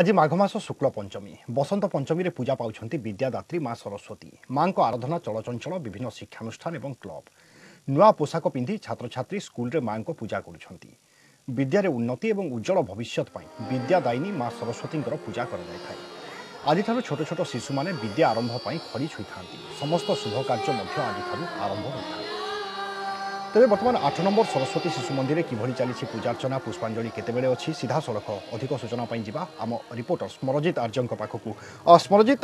আজি ମାଘ ମାସ ଶୁକ୍ଳ ପଞ୍ଚମୀ ବସନ୍ତ ପଞ୍ଚମୀରେ ପୂଜା ପାଉଛନ୍ତି ବିଦ୍ୟାଦାତ୍ରୀ ମା ସରସ୍ୱତୀ ମାଙ୍କ ଆରାଧନା ଚଳଚଞ୍ଚଳ ବିଭିନ୍ନ ଶିକ୍ଷାନୁଷ୍ଠାନ ଏବଂ କ୍ଲବ ନୂଆ ପୋଷାକ ପିନ୍ଧି ଛାତ୍ରଛାତ୍ରୀ ସ୍କୁଲରେ ମାଙ୍କ ପୂଜା କରୁଛନ୍ତି ବିଦ୍ୟାରେ ଉନ୍ନତି ଏବଂ ଉଜ୍ଜଳ ଭବିଷ୍ୟତ ପାଇଁ ବିଦ୍ୟାଦାୟିନୀ ମା ସରସ୍ୱତୀଙ୍କର ପୂଜା କରାଯାଇଥାଏ ଆଜିଠାରୁ ଛୋଟ ଛୋଟ ଶିଶୁମାନେ ବିଦ୍ୟା ଆରମ୍ଭ ପାଇଁ ଖରି ଛୁଇଁଥାନ୍ତି ସମସ୍ତ ଶୁଭ କାର୍ଯ୍ୟ ମଧ୍ୟ ଆଜିଠାରୁ ଆରମ୍ଭ ହୋଇଥାଏ তবে বর্তমান আট নম্বর সরস্বতী শিশু মন্দিরে কিভাবে চালছে পূজার্চনা পুষ্পাঞ্জলি কেতবে অছি সিধাসলখ অধিক সূচনা যা আমার রিপোর্টর স্মরজিৎ আর্যঙ্ পাখক স্মরজিৎ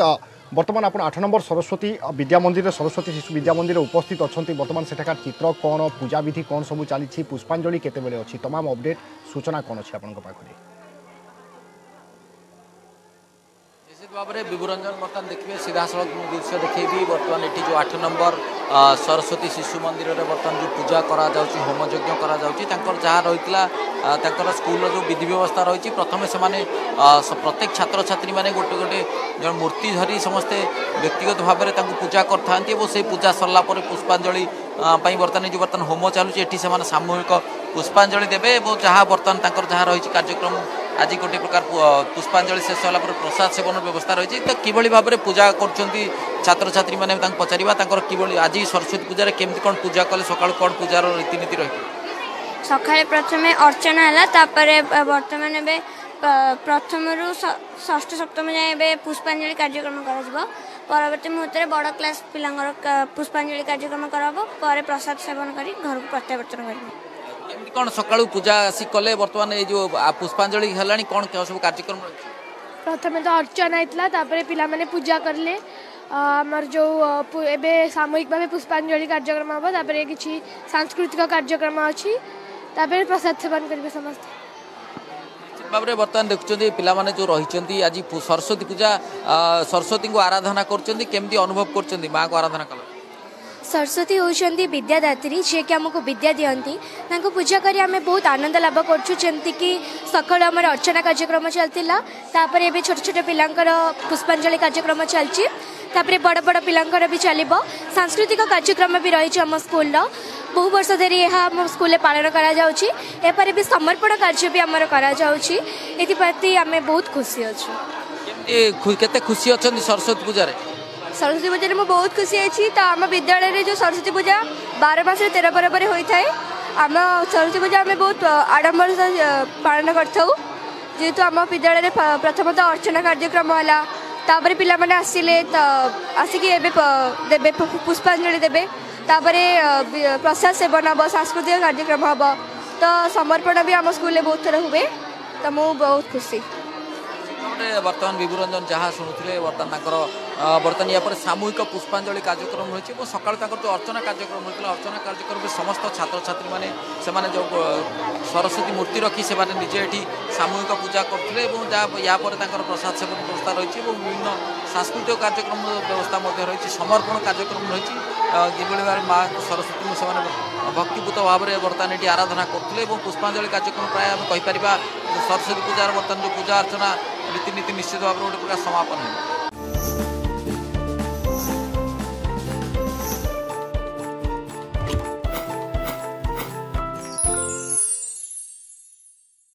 বর্তমান আপনার আট নম্বর সরস্বতী বিদ্যা মন্দিরে সরস্বতী শিশু বিদ্যা মন্দিরে উপস্থিত অনেক বর্তমান সেখানকার চিত্র কোণ পূজা বিধি কোণ সবু চালছে পুষ্পাঞ্জলি কেতবে অছি তমাম অপডেট সূচনা কোণ অছি পাখে ভাবৰে বিবৰঞ্জন বৰ্তমান দেখিবি সিধা সৰতৰ দৃশ্য দেখিবি বৰ্তমান এটি যো 8 নম্বৰ सरस्वती শিশু মন্দিৰৰ বৰ্তমান যো পূজা কৰা যাওঁতি হোমযজ্ঞ কৰা যাওঁতি তাকৰ যা ৰহিতলা তাকৰ স্কুলৰ যো বিধি ব্যৱস্থা ৰৈছি প্ৰথমে সেমানে প্রত্যেক ছাত্ৰ ছাত্ৰী মানে গোটো গোটেই যো মূৰ্তি ধৰি সম스테 ব্যক্তিগতভাৱৰে তাকো পূজা কৰ্থান্তি এব সেই পূজা সৰলাৰ পৰে পুষ্পাঞ্জলি পাই বৰ্তমানি যো বৰ্তন হোমো চলুচি এটি সেমানে সামূহিক পুষ্পাঞ্জলি দেবে এব যা বৰ্তন তাকৰ যা ৰহী কাৰ্য্যক্ৰম আজি গোটে প্রকার পুষ্পাঞ্জলি শেষ হওয়া পরে প্রসাদ সেবনের ব্যবস্থা রয়েছে তো কিভাবে ভাবে পূজা করছেন ছাত্রছাত্রী মানে তাঁর পচারা তাঁর কিভাবে আজি সরস্বতী পূজার কমিটি কম পূজা কলে সকাল কম পূজার রীতিনীতি রয়েছে সকালে প্রথমে অর্চনা হল তারপরে বর্তমানে এবে রু ষষ্ঠ সপ্তম যায় এবে পুষ্পাঞ্জলি কার্যক্রম করা যাব পরবর্তী মুহূর্তে বড় ক্লাস পিলাঙ্গর পুষ্পাঞ্জলি কার্যক্রম করা হব পরে প্রসাদ সেবন করে ঘরক প্রত্যাবর্তন করবে कौन सका पूजा आसिक कले बर्तमान ये पुष्पाजलि है कौन क्या सब कार्यक्रम प्रथम तो अर्चना हीपर पे पूजा कले आमर जो एवं सामूहिक भाव पुष्पाजलि कार्यक्रम हम तापर कि सांस्कृतिक कार्यक्रम अच्छी प्रसाद सेवन करेंगे समस्त बर्तमान देखुं पे जो रही आज सरस्वती पूजा सरस्वती आराधना करमती अनुभव कर आराधना कला ସରସ୍ୱତୀ ହେଉଛନ୍ତି ବିଦ୍ୟାଦାତ୍ରୀ ଯିଏକି ଆମକୁ ବିଦ୍ୟା ଦିଅନ୍ତି ତାଙ୍କୁ ପୂଜା କରି ଆମେ ବହୁତ ଆନନ୍ଦ ଲାଭ କରୁଛୁ ଯେମିତିକି ସକାଳୁ ଆମର ଅର୍ଚ୍ଚନା କାର୍ଯ୍ୟକ୍ରମ ଚାଲିଥିଲା ତାପରେ ଏବେ ଛୋଟ ଛୋଟ ପିଲାଙ୍କର ପୁଷ୍ପାଞ୍ଜଳି କାର୍ଯ୍ୟକ୍ରମ ଚାଲିଛି ତାପରେ ବଡ଼ ବଡ଼ ପିଲାଙ୍କର ବି ଚାଲିବ ସାଂସ୍କୃତିକ କାର୍ଯ୍ୟକ୍ରମ ବି ରହିଛି ଆମ ସ୍କୁଲର ବହୁ ବର୍ଷ ଧରି ଏହା ଆମ ସ୍କୁଲରେ ପାଳନ କରାଯାଉଛି ଏପରେ ବି ସମର୍ପଣ କାର୍ଯ୍ୟ ବି ଆମର କରାଯାଉଛି ଏଥିପ୍ରତି ଆମେ ବହୁତ ଖୁସି ଅଛୁ କେତେ ଖୁସି ଅଛନ୍ତି ସରସ୍ୱତୀ ପୂଜାରେ ସରସ୍ୱତୀ ପୂଜାରେ ମୁଁ ବହୁତ ଖୁସି ହେଇଛି ତ ଆମ ବିଦ୍ୟାଳୟରେ ଯେଉଁ ସରସ୍ୱତୀ ପୂଜା ବାର ମାସରେ ତେର ପର୍ବରେ ହୋଇଥାଏ ଆମ ସରସ୍ୱତୀ ପୂଜା ଆମେ ବହୁତ ଆଡ଼ମ୍ବର ସହ ପାଳନ କରିଥାଉ ଯେହେତୁ ଆମ ବିଦ୍ୟାଳୟରେ ପ୍ରଥମତଃ ଅର୍ଚ୍ଚନା କାର୍ଯ୍ୟକ୍ରମ ହେଲା ତାପରେ ପିଲାମାନେ ଆସିଲେ ତ ଆସିକି ଏବେ ଦେବେ ପୁଷ୍ପାଞ୍ଜଳି ଦେବେ ତାପରେ ପ୍ରସାଦ ସେବନ ହେବ ସାଂସ୍କୃତିକ କାର୍ଯ୍ୟକ୍ରମ ହେବ ତ ସମର୍ପଣ ବି ଆମ ସ୍କୁଲରେ ବହୁତ ଥର ହୁଏ ତ ମୁଁ ବହୁତ ଖୁସି ଗୋଟେ ବର୍ତ୍ତମାନ ବିଭୁରଞ୍ଜନ ଯାହା ଶୁଣୁଥିଲେ ବର୍ତ୍ତମାନ ତାଙ୍କର ବର୍ତ୍ତମାନ ୟା ପରେ ସାମୂହିକ ପୁଷ୍ପାଞ୍ଜଳି କାର୍ଯ୍ୟକ୍ରମ ରହିଛି ଏବଂ ସକାଳୁ ତାଙ୍କର ଯେଉଁ ଅର୍ଚ୍ଚନା କାର୍ଯ୍ୟକ୍ରମ ହୋଇଥିଲା ଅର୍ଚ୍ଚନା କାର୍ଯ୍ୟକ୍ରମରେ ସମସ୍ତ ଛାତ୍ରଛାତ୍ରୀମାନେ ସେମାନେ ଯେଉଁ ସରସ୍ୱତୀ ମୂର୍ତ୍ତି ରଖି ସେମାନେ ନିଜେ ଏଠି ସାମୂହିକ ପୂଜା କରୁଥିଲେ ଏବଂ ଯାହା ୟା ପରେ ତାଙ୍କର ପ୍ରସାଦ ସେବନ ବ୍ୟବସ୍ଥା ରହିଛି ଏବଂ ବିଭିନ୍ନ ସାଂସ୍କୃତିକ କାର୍ଯ୍ୟକ୍ରମ ବ୍ୟବସ୍ଥା ମଧ୍ୟ ରହିଛି ସମର୍ପଣ କାର୍ଯ୍ୟକ୍ରମ ରହିଛି ଯେଭଳି ଭାବରେ ମା সরস্বতী ସେମାନେ ভক্তিভূত ଭାବରେ ବର୍ତ୍ତମାନ ଏଠି ଆରାଧନା କରୁଥିଲେ ଏବଂ ପୁଷ୍ପାଞ୍ଜଳି କାର୍ଯ୍ୟକ୍ରମ ପ୍ରାୟ ଆମେ କହିପାରିବା ସରସ୍ୱତୀ ପୂଜାର ବର୍ତ୍ତମାନ ଯେଉଁ ପୂଜା ଅର୍ଚ୍ଚନା रीति नीति निश्चित भाव गोटे पूरा समापन है